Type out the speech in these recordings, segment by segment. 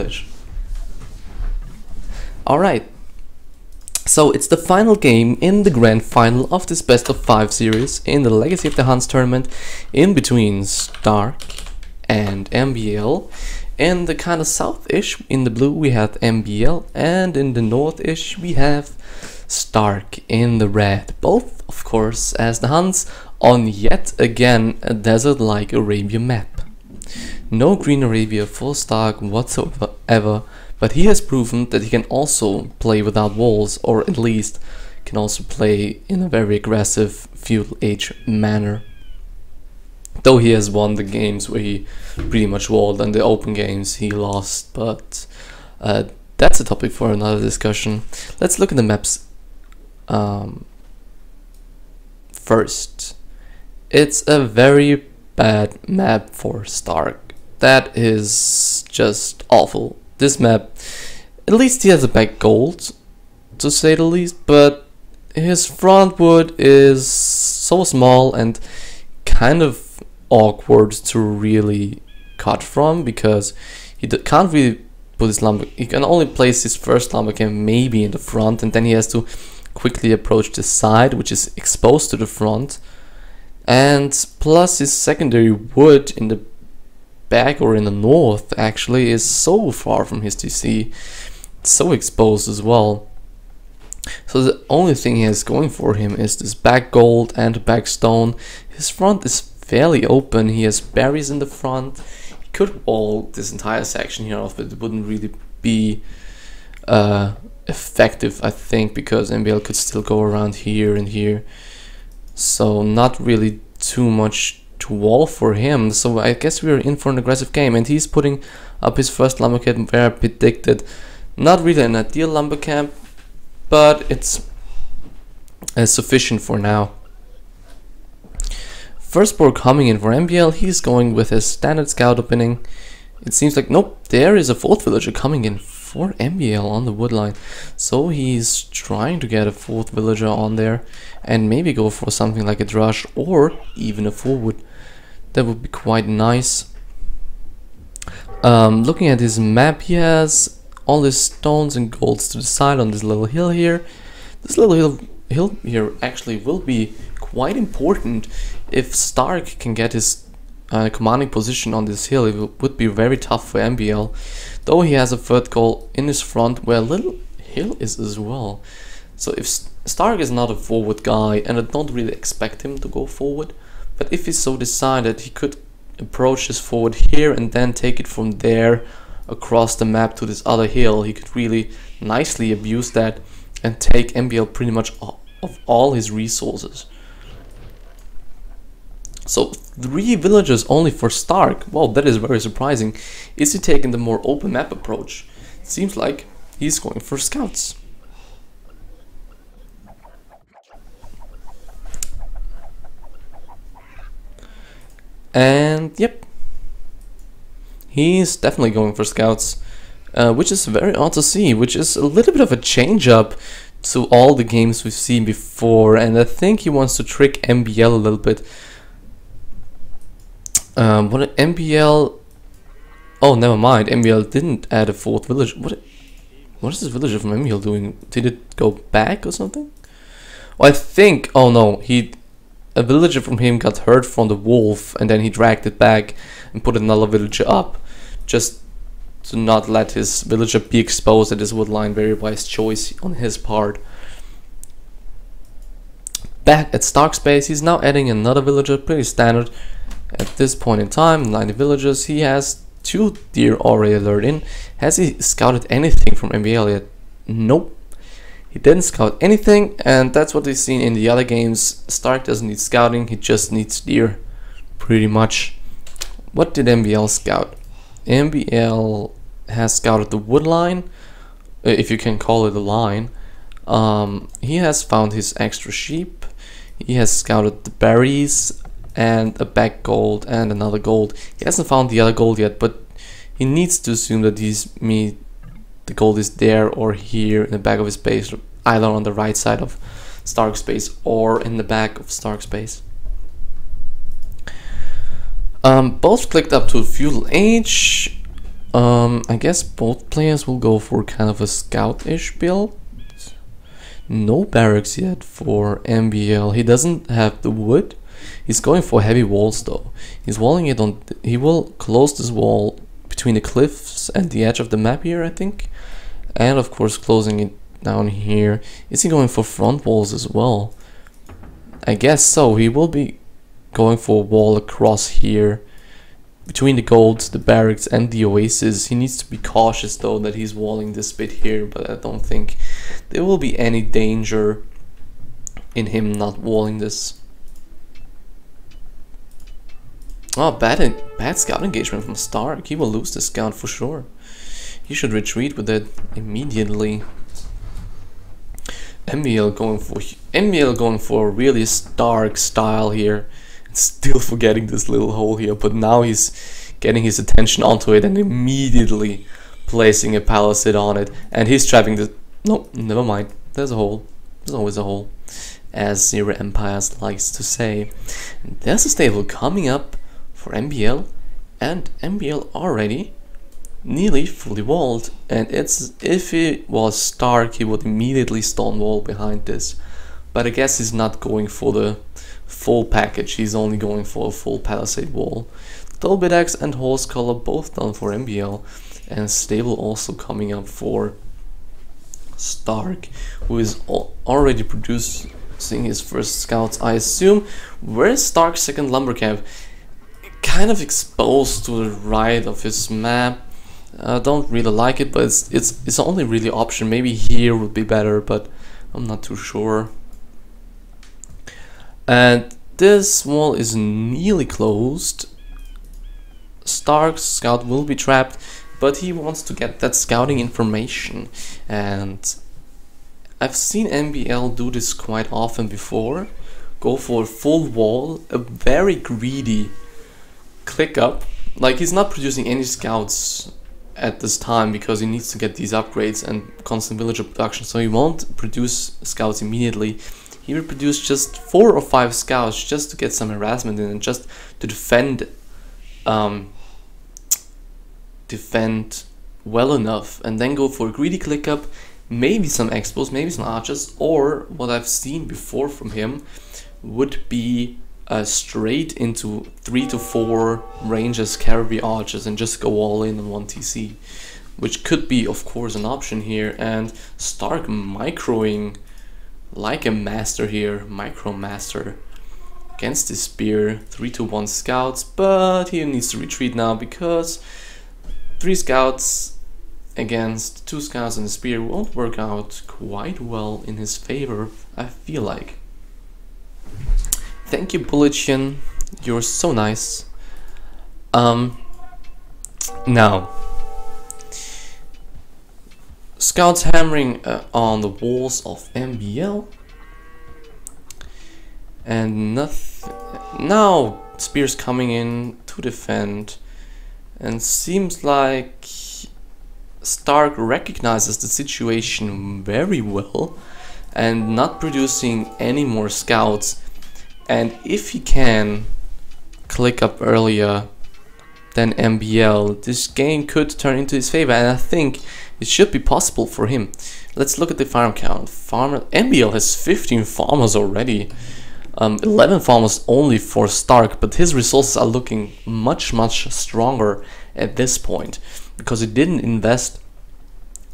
English. Alright, so it's the final game in the grand final of this best of 5 series in the Legacy of the Huns tournament in between Stark and MBL. In the kind of south-ish, in the blue we have MBL and in the north-ish we have Stark in the red. Both, of course, as the Huns on yet again a desert-like Arabia map. No green Arabia full Stark whatsoever but he has proven that he can also play without walls, or at least can also play in a very aggressive feudal age manner. Though he has won the games where he pretty much walled and the open games he lost, but uh, that's a topic for another discussion. Let's look at the maps um, first. It's a very bad map for Stark. That is just awful. This map, at least he has a back gold, to say the least, but his front wood is so small and kind of awkward to really cut from because he can't really put his lumber he can only place his first lumberjack maybe in the front and then he has to quickly approach the side which is exposed to the front. And plus his secondary wood in the back or in the north actually is so far from his. It's so exposed as well. So the only thing he has going for him is this back gold and back stone. His front is fairly open. He has berries in the front. He could wall this entire section here off, but it wouldn't really be uh, effective, I think, because MBL could still go around here and here. So not really too much wall for him. So I guess we're in for an aggressive game. And he's putting up his first lumber camp where I predicted. Not really an ideal lumber camp, but it's uh, sufficient for now. First board coming in for MBL, he's going with his standard scout opening. It seems like, nope, there is a fourth villager coming in for MBL on the wood line. So he's trying to get a fourth villager on there and maybe go for something like a drush or even a forward. That would be quite nice. Um, looking at his map, he has all his stones and golds to the side on this little hill here. This little hill, hill here actually will be quite important if Stark can get his uh, commanding position on this hill. It would be very tough for MBL, though he has a third goal in his front where little hill is as well. So if Stark is not a forward guy, and I don't really expect him to go forward, but if he so decided, he could approach his forward here and then take it from there across the map to this other hill. He could really nicely abuse that and take MBL pretty much of all his resources. So three villages only for Stark. Well, that is very surprising. Is he taking the more open map approach? Seems like he's going for scouts. And yep, he's definitely going for scouts, uh, which is very odd to see, which is a little bit of a change up to all the games we've seen before. And I think he wants to trick MBL a little bit. Um, what MBL? Oh, never mind. MBL didn't add a fourth village. What? What is this villager from MBL doing? Did it go back or something? I think. Oh no, he a villager from him got hurt from the wolf and then he dragged it back and put another villager up just to not let his villager be exposed at his woodline very wise choice on his part. Back at Stark space he's now adding another villager pretty standard. At this point in time 90 villagers he has two deer already alerted in. Has he scouted anything from MBL yet nope he didn't scout anything, and that's what we've seen in the other games. Stark doesn't need scouting, he just needs deer, pretty much. What did MBL scout? MBL has scouted the wood line, uh, if you can call it a line. Um, he has found his extra sheep, he has scouted the berries, and a back gold and another gold. He hasn't found the other gold yet, but he needs to assume that these me the gold is there or here in the back of his base, either on the right side of Stark space or in the back of Stark space. Um, both clicked up to Feudal Age. Um, I guess both players will go for kind of a scout-ish build. No barracks yet for MBL. He doesn't have the wood. He's going for heavy walls though. He's walling it on. he will close this wall between the cliffs and the edge of the map here, I think. And of course closing it down here. Is he going for front walls as well? I guess so. He will be going for a wall across here between the gold, the barracks and the oasis. He needs to be cautious though that he's walling this bit here, but I don't think there will be any danger in him not walling this. Oh, bad, bad scout engagement from Stark. He will lose the scout for sure. He should retreat with it immediately. MBL going for MBL going for a really Stark style here still forgetting this little hole here, but now he's getting his attention onto it and immediately placing a palisade on it. And he's trapping the... No, never mind. There's a hole. There's always a hole. As Zero Empires likes to say. And there's a stable coming up for MBL. And MBL already nearly fully walled. And it's if it was Stark, he would immediately stonewall behind this. But I guess he's not going for the full package. He's only going for a full palisade wall. Double-Bit and Horse Collar both done for MBL and Stable also coming up for Stark who is already producing his first scouts I assume. Where's Stark's second lumber camp? Kind of exposed to the right of his map. I don't really like it but it's, it's, it's the only really option. Maybe here would be better but I'm not too sure. And this wall is nearly closed. Stark's scout will be trapped, but he wants to get that scouting information. And I've seen MBL do this quite often before. Go for a full wall, a very greedy click up. Like he's not producing any scouts at this time because he needs to get these upgrades and constant villager production. So he won't produce scouts immediately. He will produce just four or five scouts just to get some harassment in and just to defend um, defend well enough and then go for a greedy click up maybe some expos maybe some archers or what I've seen before from him would be uh, straight into three to four rangers carry archers and just go all in on one TC which could be of course an option here and Stark microing like a master here, micro master against the spear, 3 to 1 scouts, but he needs to retreat now because 3 scouts against 2 scouts and a spear won't work out quite well in his favor, I feel like. Thank you Bulletchen, you're so nice. Um, now, Scouts hammering uh, on the walls of MBL. And nothing. Now Spears coming in to defend. And seems like Stark recognizes the situation very well and not producing any more scouts. And if he can click up earlier than MBL, this game could turn into his favor. And I think it should be possible for him. Let's look at the farm count. Farmer MBL has 15 farmers already. Um, 11 farmers only for Stark, but his resources are looking much, much stronger at this point because he didn't invest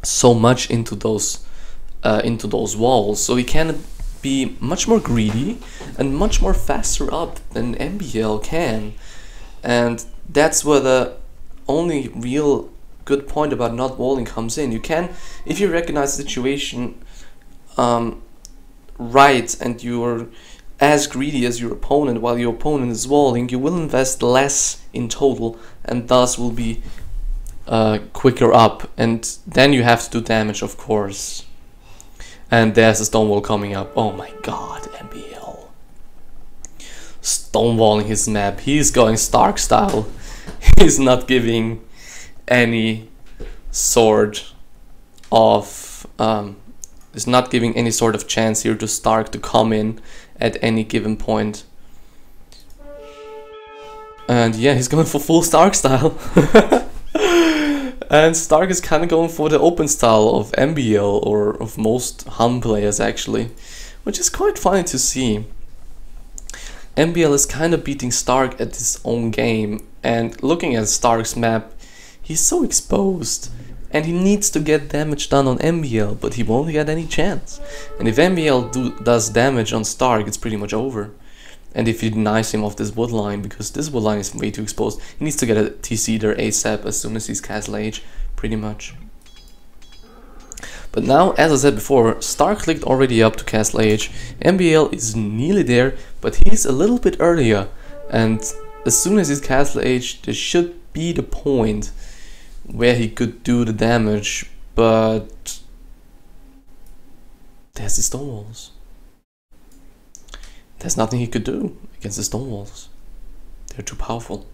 so much into those uh, into those walls, so he can be much more greedy and much more faster up than MBL can, and that's where the only real good point about not walling comes in. You can, if you recognize the situation um, right and you're as greedy as your opponent while your opponent is walling, you will invest less in total and thus will be uh, quicker up. And then you have to do damage, of course. And there's a stonewall coming up. Oh my god, MBL. Stonewalling his map. He's going Stark style. He's not giving any sort of um, is not giving any sort of chance here to Stark to come in at any given point. And yeah, he's going for full Stark style. And Stark is kind of going for the open style of MBL, or of most Hun players actually, which is quite funny to see. MBL is kind of beating Stark at his own game, and looking at Stark's map, he's so exposed, and he needs to get damage done on MBL, but he won't get any chance. And if MBL do, does damage on Stark, it's pretty much over. And if he denies him of this wood line, because this wood line is way too exposed, he needs to get a TC there ASAP as soon as he's Castle Age, pretty much. But now, as I said before, Stark clicked already up to Castle Age, MBL is nearly there, but he's a little bit earlier, and as soon as he's Castle Age, there should be the point where he could do the damage, but there's the stone walls. There's nothing he could do against the stone walls. They're too powerful.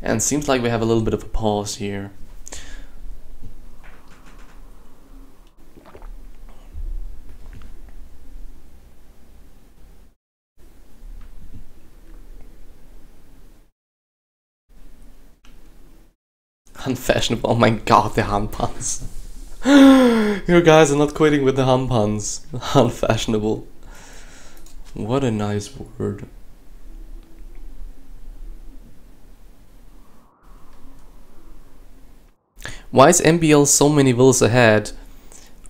And seems like we have a little bit of a pause here. Unfashionable. Oh my god, the Hun puns. you guys are not quitting with the Hun puns. Unfashionable. What a nice word. Why is MBL so many villas ahead?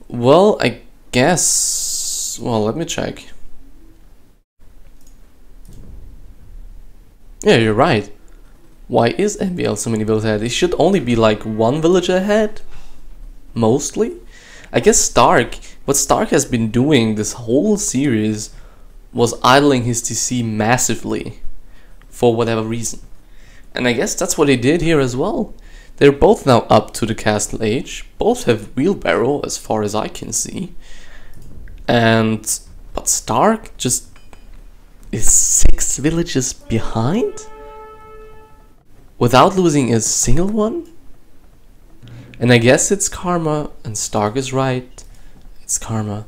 Well, I guess... Well, let me check. Yeah, you're right. Why is MBL so many villages ahead? It should only be like one village ahead. Mostly. I guess Stark, what Stark has been doing this whole series was idling his TC massively for whatever reason. And I guess that's what he did here as well. They're both now up to the castle age. Both have wheelbarrow as far as I can see. And but Stark just is six villages behind? without losing a single one? And I guess it's karma, and Stark is right. It's karma.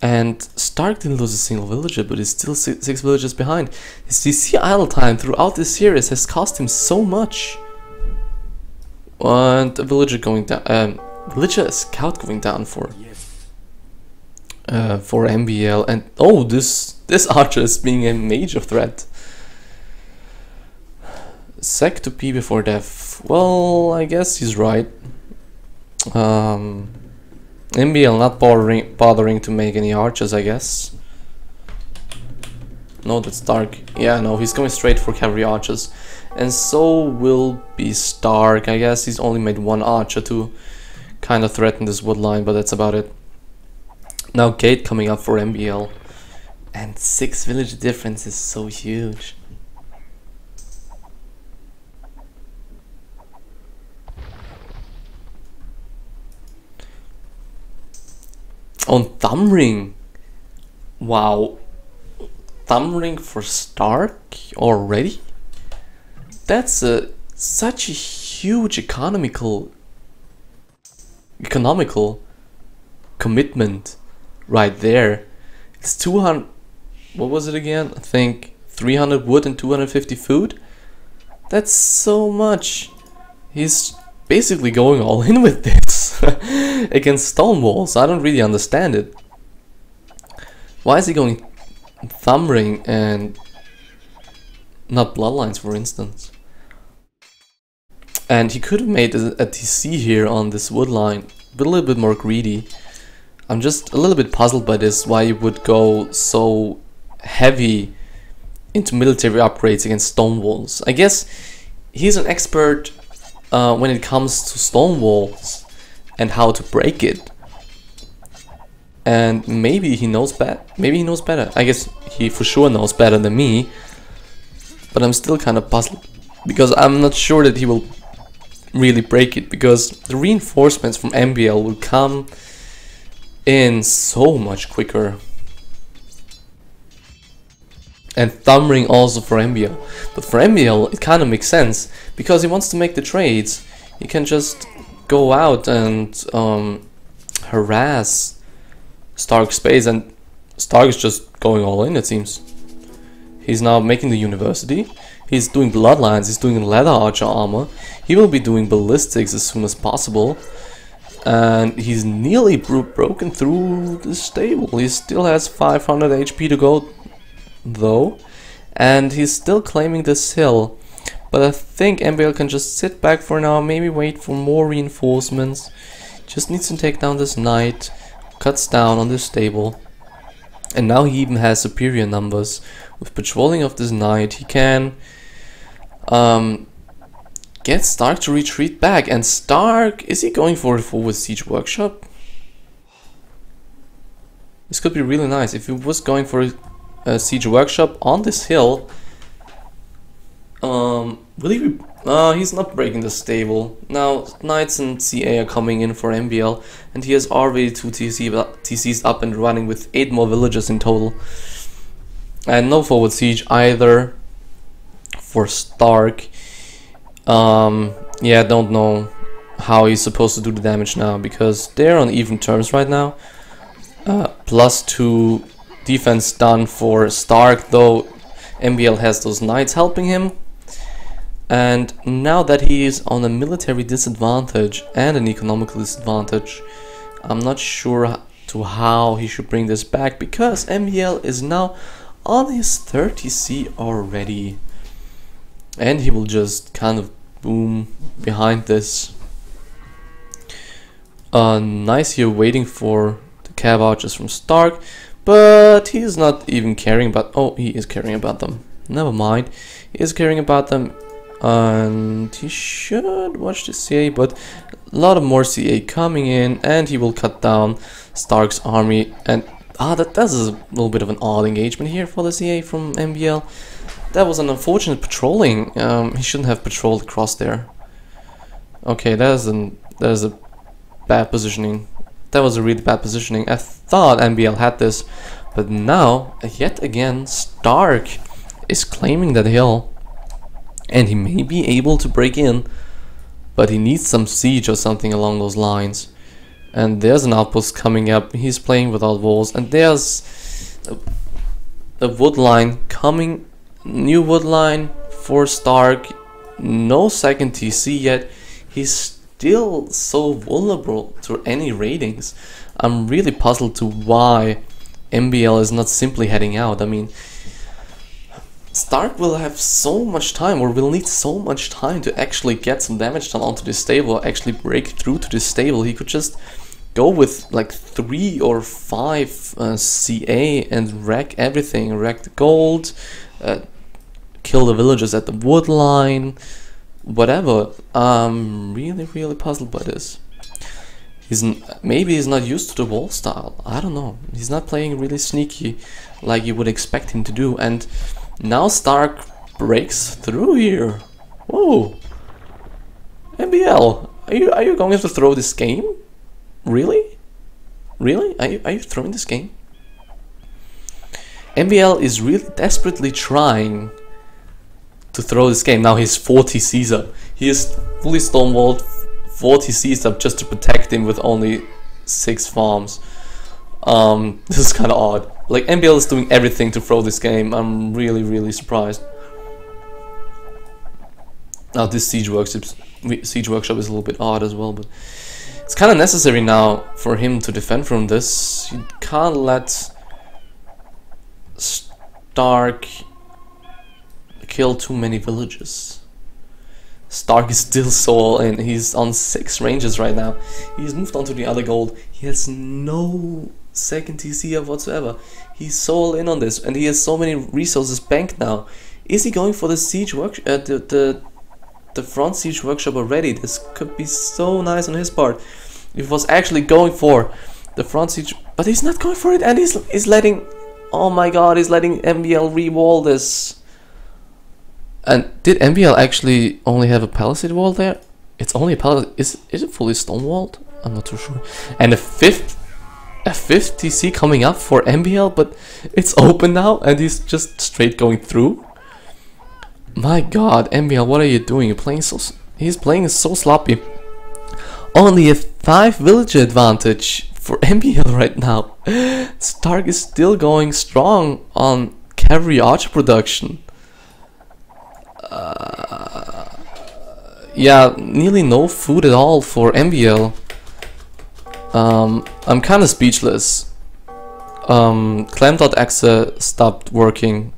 And Stark didn't lose a single villager, but he's still six, six villages behind. His TC idle time throughout this series has cost him so much. And a villager going down, um, villager scout going down for, uh, for MBL, and oh, this this archer is being a major threat. Sec to P before death. Well, I guess he's right. Um, MBL not bothering, bothering to make any arches, I guess. No, that's Stark. Yeah, no, he's going straight for cavalry arches. And so will be Stark. I guess he's only made one archer to kind of threaten this wood line, but that's about it. Now gate coming up for MBL. And six village difference is so huge. On thumb ring. Wow. Thumb ring for Stark already? That's a such a huge economical economical commitment right there. It's 200 what was it again? I think 300 wood and 250 food. That's so much. He's basically going all in with this. against stone walls. I don't really understand it. Why is he going thumb ring and not bloodlines, for instance? And he could have made a, a TC here on this wood line, but a little bit more greedy. I'm just a little bit puzzled by this, why you would go so heavy into military upgrades against stone walls. I guess he's an expert uh, when it comes to stone walls and how to break it. And maybe he knows better. Maybe he knows better. I guess he for sure knows better than me. But I'm still kind of puzzled. Because I'm not sure that he will really break it. Because the reinforcements from MBL will come in so much quicker. And thumb ring also for MBL. But for MBL it kind of makes sense. Because he wants to make the trades. He can just go out and um, harass Stark's space, and Stark is just going all in, it seems. He's now making the university. He's doing bloodlines, he's doing leather archer armor. He will be doing ballistics as soon as possible. And he's nearly bro broken through the stable. He still has 500 HP to go, though. And he's still claiming this hill. But I think MBL can just sit back for now, maybe wait for more reinforcements. Just needs to take down this knight, cuts down on this stable. And now he even has superior numbers. With patrolling of this knight, he can um, get Stark to retreat back. And Stark, is he going for a forward siege workshop? This could be really nice. If he was going for a, a siege workshop on this hill, um, will he be... Uh, he's not breaking the stable. Now, Knights and CA are coming in for MBL, and he has already two TC, TCs up and running with 8 more villages in total. And no forward siege either for Stark. Um, yeah, don't know how he's supposed to do the damage now because they're on even terms right now. Uh, plus 2 defense done for Stark, though MBL has those knights helping him. And now that he is on a military disadvantage and an economical disadvantage, I'm not sure to how he should bring this back because MBL is now on his 30C already. And he will just kind of boom behind this. Uh, nice here waiting for the cav archers from Stark, but he is not even caring about, oh, he is caring about them. Never mind, he is caring about them and he should watch the CA, but a lot of more CA coming in, and he will cut down Stark's army, and ah, that, that's a little bit of an odd engagement here for the CA from MBL. That was an unfortunate patrolling, um, he shouldn't have patrolled across there. Okay, that is, an, that is a bad positioning. That was a really bad positioning. I thought MBL had this, but now, yet again, Stark is claiming that hill and he may be able to break in, but he needs some siege or something along those lines. And there's an outpost coming up, he's playing without walls, and there's a, wood line coming, new wood line for Stark, no second TC yet, he's still so vulnerable to any ratings. I'm really puzzled to why MBL is not simply heading out, I mean, Stark will have so much time or will need so much time to actually get some damage done onto this stable actually break through to this stable. He could just go with like three or five uh, CA and wreck everything, wreck the gold, uh, kill the villagers at the wood line, whatever. I'm really really puzzled by this. He's maybe he's not used to the wall style. I don't know. He's not playing really sneaky like you would expect him to do and now Stark breaks through here. Whoa. MBL, are you are you going to throw this game? Really? Really? Are you, are you throwing this game? MBL is really desperately trying to throw this game. Now he's 40 Caesar. He is fully stonewalled 40 Caesar just to protect him with only 6 farms. Um, this is kind of odd. Like MBL is doing everything to throw this game. I'm really, really surprised. Now this siege workshop, siege workshop is a little bit odd as well, but it's kind of necessary now for him to defend from this. You can't let Stark kill too many villages. Stark is still all in. He's on six ranges right now. He's moved on to the other gold. He has no second TC whatsoever. He's so all in on this, and he has so many resources banked now. Is he going for the siege work, uh, the the the front siege workshop already? This could be so nice on his part. If he was actually going for the front siege, but he's not going for it, and he's he's letting. Oh my God! He's letting MBL re-wall this. And did MBL actually only have a palisade wall there? It's only a palisade. Is is it fully stone walled? I'm not too sure. And the fifth a fifth TC coming up for MBL, but it's open now and he's just straight going through. My god, MBL, what are you doing? You're playing so... He's playing so sloppy. Only a 5 villager advantage for MBL right now. Stark is still going strong on cavalry archer production. Uh, yeah, nearly no food at all for MBL. Um, I'm kind of speechless. Um, Clem.exe stopped working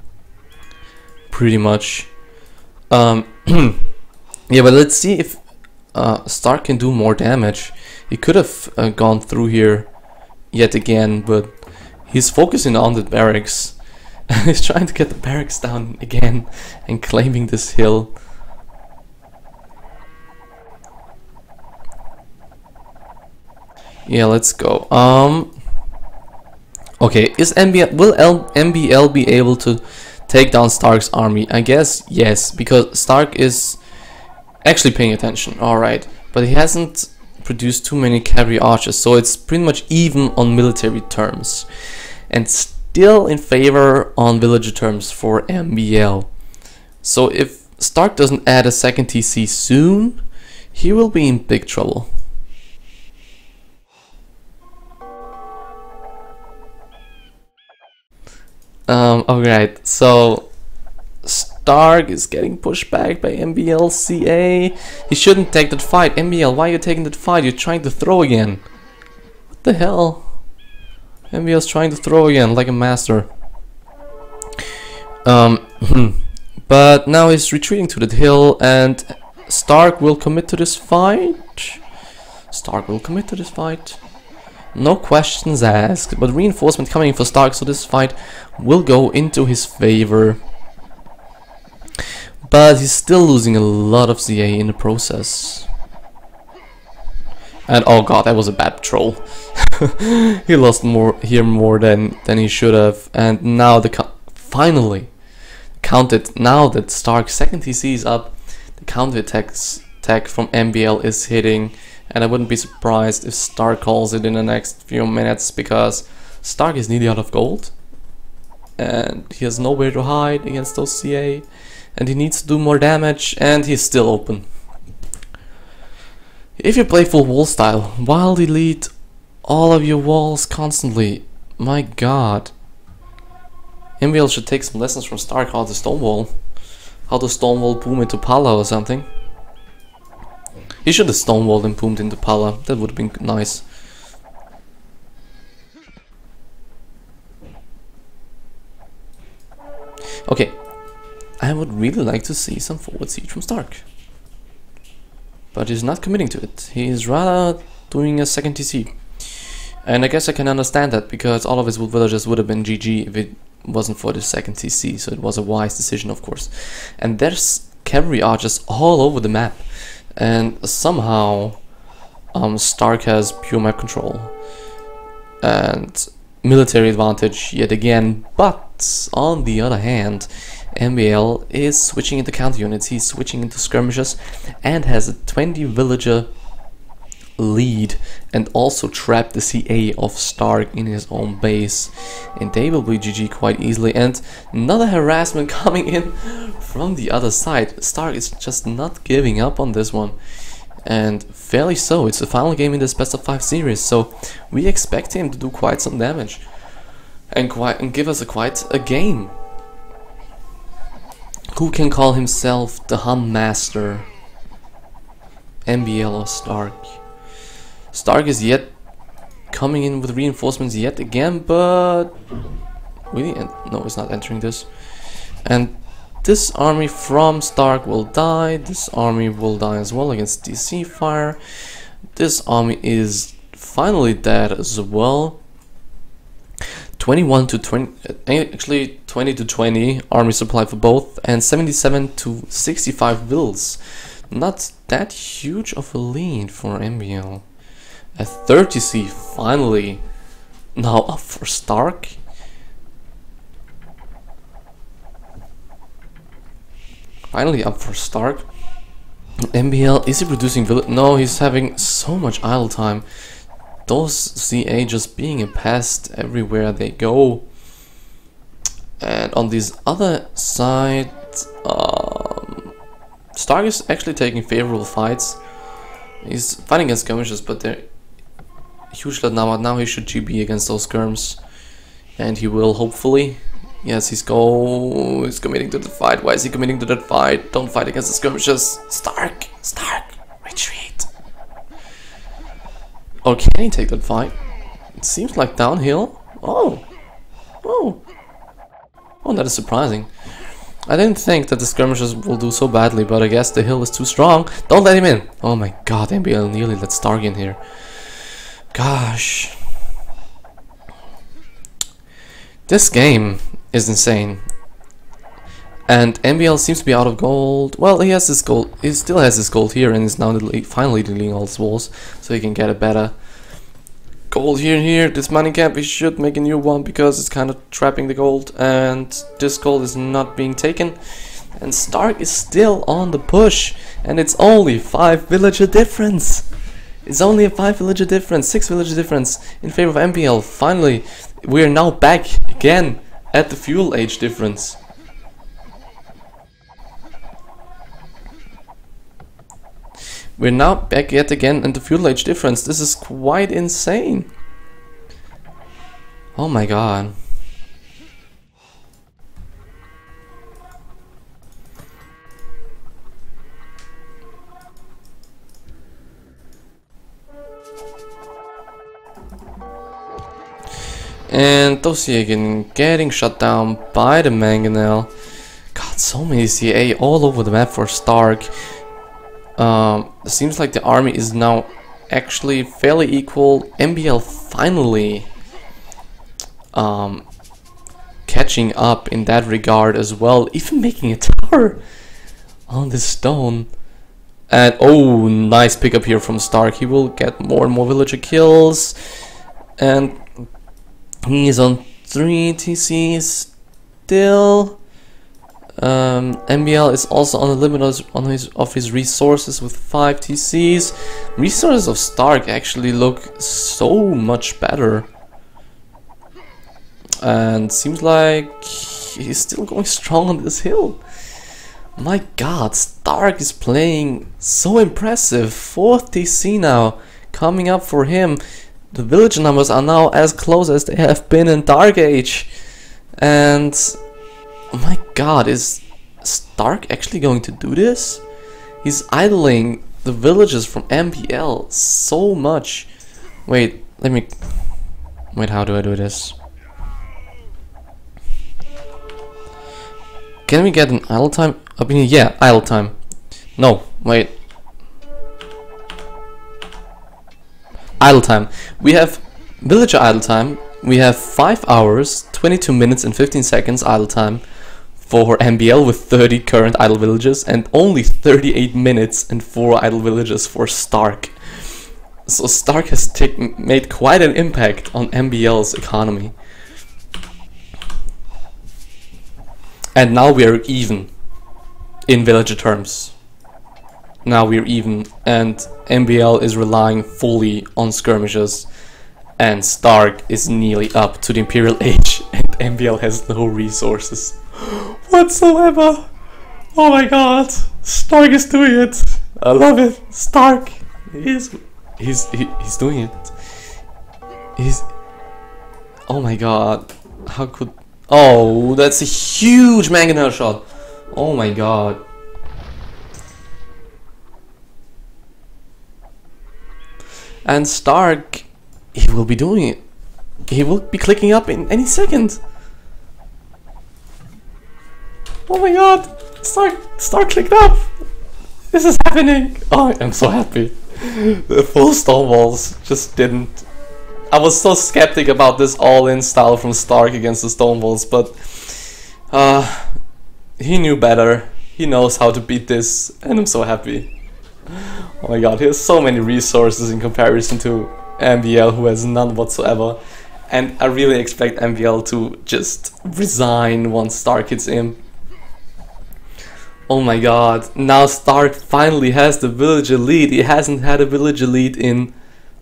pretty much. Um, yeah, but let's see if uh, Stark can do more damage. He could have uh, gone through here yet again, but he's focusing on the barracks. he's trying to get the barracks down again and claiming this hill. Yeah, let's go. Um. Okay, is MBL will L, MBL be able to take down Stark's army? I guess yes, because Stark is actually paying attention. All right, but he hasn't produced too many cavalry archers, so it's pretty much even on military terms, and still in favor on villager terms for MBL. So if Stark doesn't add a second TC soon, he will be in big trouble. Um, alright, so Stark is getting pushed back by MBLCA. He shouldn't take that fight. MBL, why are you taking that fight? You're trying to throw again. What the hell? MBL's trying to throw again, like a master. Um, but now he's retreating to the hill and Stark will commit to this fight. Stark will commit to this fight. No questions asked, but reinforcement coming for Stark, so this fight will go into his favor. But he's still losing a lot of CA in the process. And oh god, that was a bad troll. he lost more here more than than he should have. And now the finally counted. Now that Stark's second TC is up, the counter attack from MBL is hitting and I wouldn't be surprised if Stark calls it in the next few minutes because Stark is nearly out of gold and he has nowhere to hide against OCA and he needs to do more damage and he's still open. If you play full wall style, while delete all of your walls constantly, my god. MBL should take some lessons from Stark how to stonewall. How to stonewall boom into Pala or something. He should have stonewalled and boomed into Pala. That would have been nice. Okay. I would really like to see some forward siege from Stark. But he's not committing to it. He's rather doing a second TC. And I guess I can understand that because all of his wood villagers would have been GG if it wasn't for the second TC. So it was a wise decision, of course. And there's cavalry archers all over the map and somehow um, Stark has pure map control. And military advantage yet again but on the other hand MBL is switching into counter units, he's switching into skirmishes and has a 20 villager lead and also trap the CA of Stark in his own base and they will be GG quite easily and another harassment coming in from the other side. Stark is just not giving up on this one and fairly so. It's the final game in this best of 5 series so we expect him to do quite some damage and quite and give us a quite a game. Who can call himself the Hun Master? MBL or Stark? Stark is yet coming in with reinforcements yet again, but really, no, it's not entering this. And this army from Stark will die. This army will die as well against TC fire. This army is finally dead as well. 21 to 20, eh, actually 20 to 20 army supply for both, and 77 to 65 wills. Not that huge of a lead for MBL. A 30C finally now up for Stark. Finally up for Stark. MBL, is he producing village? No, he's having so much idle time. Those CA just being a pest everywhere they go. And on this other side, um, Stark is actually taking favorable fights. He's fighting against skirmishes, but they're huge now. Now he should GB against those skirms, and he will hopefully. Yes, he's go. He's committing to the fight. Why is he committing to that fight? Don't fight against the skirmishers. Stark, Stark, retreat. Or can he take that fight? It seems like downhill. Oh, oh, oh, that is surprising. I didn't think that the skirmishers will do so badly, but I guess the hill is too strong. Don't let him in. Oh my god, MBL nearly let Stark in here. Gosh. This game is insane. And MBL seems to be out of gold. Well, he has this gold. He still has this gold here and is now finally deleting all his walls. So he can get a better gold here here. This money cap, we should make a new one because it's kind of trapping the gold. And this gold is not being taken. And Stark is still on the push. And it's only 5 villager difference. It's only a 5 village difference, 6 village difference in favor of MBL. Finally, we are now back again at the fuel age difference. We're now back yet again at the fuel age difference. This is quite insane. Oh my god. And getting, getting shut down by the Mangonel. God, so many CA all over the map for Stark. Um, seems like the army is now actually fairly equal. MBL finally um, catching up in that regard as well. Even making a tower on this stone. And oh, nice pickup here from Stark. He will get more and more villager kills. And He's on 3 TCs still. Um, MBL is also on the limit on his, of his resources with 5 TCs. Resources of Stark actually look so much better. And seems like he's still going strong on this hill. My god, Stark is playing so impressive. 4th TC now coming up for him. The village numbers are now as close as they have been in Dark Age. And oh my god, is Stark actually going to do this? He's idling the villages from MBL so much. Wait, let me... Wait, how do I do this? Can we get an idle time up in here? Yeah, idle time. No, wait. Idle time. We have villager idle time. We have 5 hours, 22 minutes and 15 seconds idle time for MBL with 30 current idle villages and only 38 minutes and 4 idle villages for Stark. So Stark has made quite an impact on MBL's economy. And now we are even in villager terms now we're even and MBL is relying fully on skirmishes and Stark is nearly up to the Imperial Age and MBL has no resources whatsoever. Oh my god, Stark is doing it. I love it. Stark is he's he, he's doing it. He's Oh my god. How could Oh, that's a huge mangonel shot. Oh my god. And Stark, he will be doing it. He will be clicking up in any second. Oh my god! Stark, Stark clicked up! This is happening! Oh, I'm so happy. the full stone walls just didn't... I was so skeptic about this all-in style from Stark against the stone walls, but... Uh, he knew better. He knows how to beat this, and I'm so happy. Oh my god, he has so many resources in comparison to MBL who has none whatsoever. And I really expect MBL to just resign once Stark hits in. Oh my god, now Stark finally has the villager lead. He hasn't had a villager lead in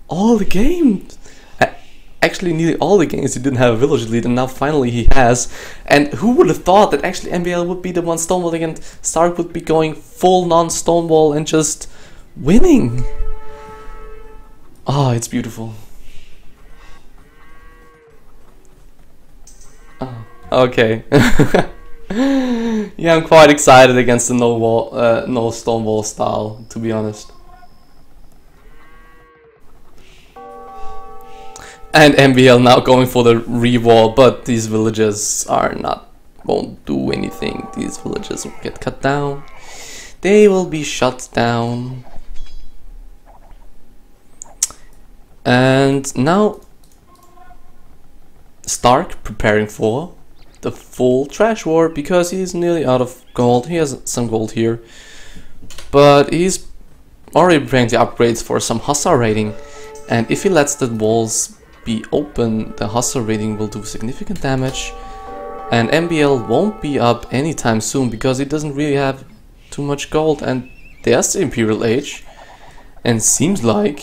all the games. Actually, nearly all the games he didn't have a villager lead, and now finally he has. And who would have thought that actually MBL would be the one stonewalling and Stark would be going full non-stonewall and just winning. Oh, it's beautiful. Oh. Okay. yeah, I'm quite excited against the no wall, uh, no stone wall style, to be honest. And MBL now going for the re-wall, but these villages are not, won't do anything. These villages will get cut down. They will be shut down. And now Stark preparing for the full trash war because he's nearly out of gold. He has some gold here. But he's already preparing the upgrades for some Hussar raiding. And if he lets the walls be open, the Hussar raiding will do significant damage. And MBL won't be up anytime soon because it doesn't really have too much gold. And there's the Imperial Age. And seems like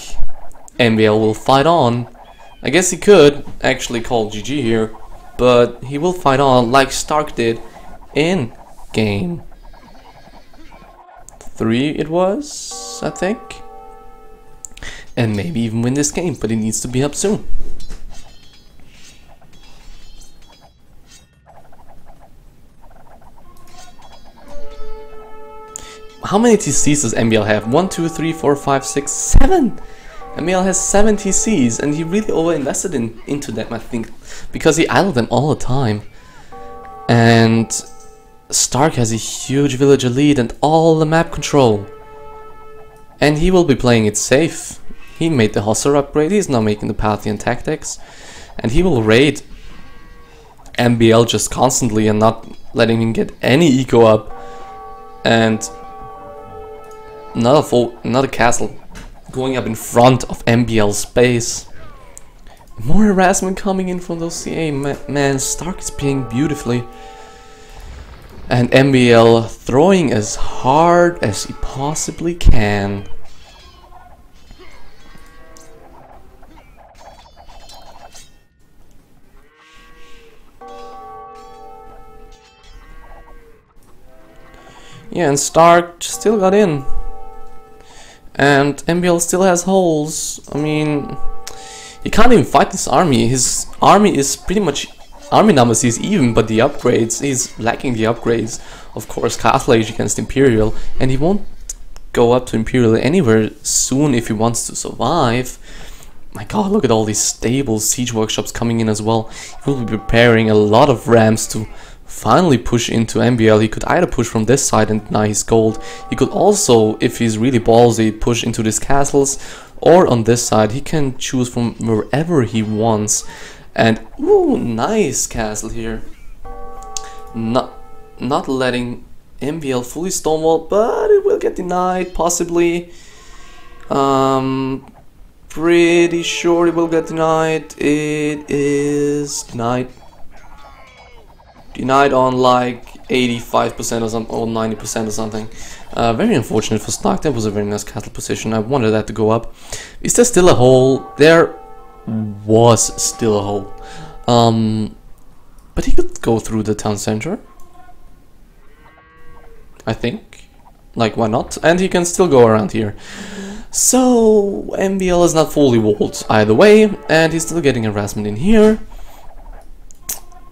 MBL will fight on I guess he could actually call GG here, but he will fight on like Stark did in game 3 it was, I think. And maybe even win this game, but he needs to be up soon. How many TCs does MBL have? 1, 2, 3, 4, 5, 6, 7! MBL has 70 Cs and he really over-invested in, into them, I think, because he idled them all the time. And Stark has a huge villager lead and all the map control. And he will be playing it safe. He made the Hussar upgrade, he's now making the Parthian tactics. And he will raid MBL just constantly and not letting him get any eco up. And not a full, not a castle going up in front of MBL's base. More harassment coming in from those CA. Ma man, Stark is playing beautifully. And MBL throwing as hard as he possibly can. Yeah, and Stark still got in. And MBL still has holes. I mean, he can't even fight this army. His army is pretty much army numbers is even, but the upgrades he's lacking the upgrades. Of course, Castle Age against Imperial, and he won't go up to Imperial anywhere soon if he wants to survive. My god, look at all these stable siege workshops coming in as well. He will be preparing a lot of rams to finally push into MBL, he could either push from this side and deny his gold, he could also, if he's really ballsy, push into these castles, or on this side, he can choose from wherever he wants. And, ooh, nice castle here. Not, not letting MBL fully stonewall, but it will get denied, possibly. Um, pretty sure it will get denied. It is denied denied on like 85% or something or 90% or something. Uh, very unfortunate for Stark. That was a very nice cattle position. I wanted that to go up. Is there still a hole? There was still a hole. Um, but he could go through the town center. I think. Like, why not? And he can still go around here. So, MBL is not fully walled either way, and he's still getting harassment in here.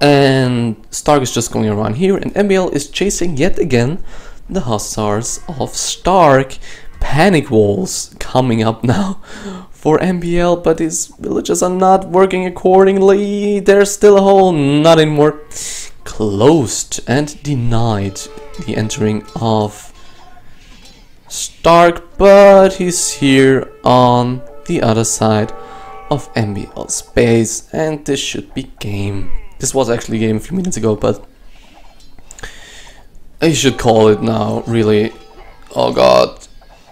And Stark is just going around here and MBL is chasing yet again the Hussars of Stark. Panic walls coming up now for MBL, but his villages are not working accordingly. There's still a hole, not anymore. Closed and denied the entering of Stark, but he's here on the other side of MBL's base, and this should be game. This was actually a game a few minutes ago, but I should call it now, really. Oh god.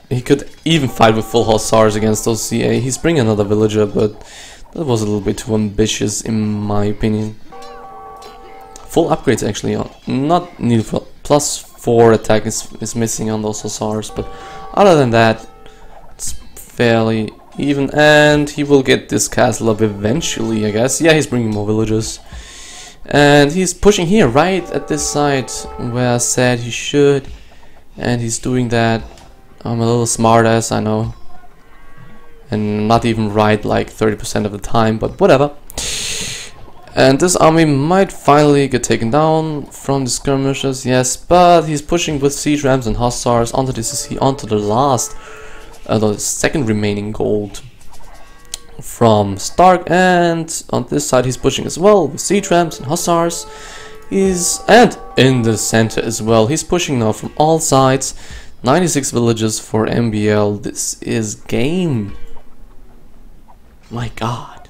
He could even fight with full Hussars against OCA. He's bringing another villager, but that was a little bit too ambitious in my opinion. Full upgrades actually, uh, not needed for plus 4 attack is, is missing on those Hussars, but other than that, it's fairly even. And he will get this castle up eventually, I guess. Yeah, he's bringing more villagers. And he's pushing here, right at this side where I said he should. And he's doing that. I'm a little smart ass, I know. And not even right like 30% of the time, but whatever. And this army might finally get taken down from the skirmishers, yes, but he's pushing with siege rams and hussars onto the CC, onto the last, uh, the second remaining gold from Stark, and on this side he's pushing as well with siege rams and hussars. He's and in the center as well. He's pushing now from all sides. 96 villages for MBL. This is game. My god.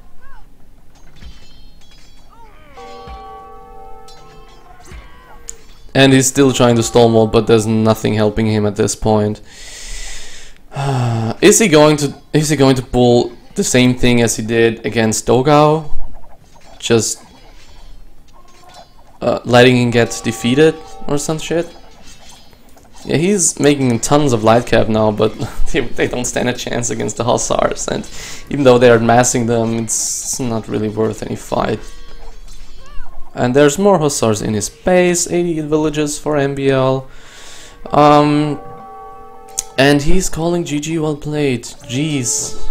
And he's still trying to stonewall, but there's nothing helping him at this point. is he going to is he going to pull the same thing as he did against Dogao? Just uh, letting him get defeated or some shit? Yeah, he's making tons of light cav now, but they, they don't stand a chance against the Hussars, and even though they're massing them, it's not really worth any fight. And there's more Hussars in his base, 80 villages for MBL. Um, and he's calling GG well played. Jeez.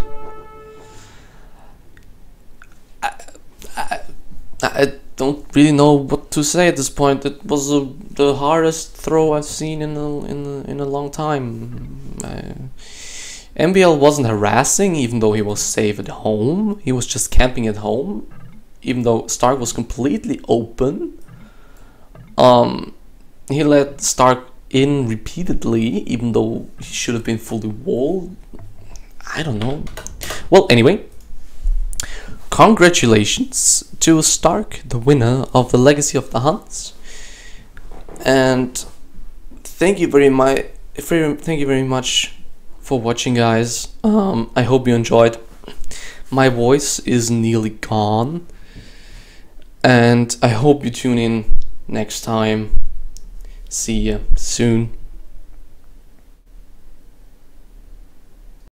Don't really know what to say at this point. It was a, the hardest throw I've seen in a, in a, in a long time. Uh, MBL wasn't harassing, even though he was safe at home. He was just camping at home even though Stark was completely open, um, he let Stark in repeatedly, even though he should have been fully walled. I don't know. Well, anyway, congratulations to Stark, the winner of the Legacy of the Huns, and thank you very much. Thank you very much for watching, guys. Um, I hope you enjoyed. My voice is nearly gone and I hope you tune in next time. See you soon.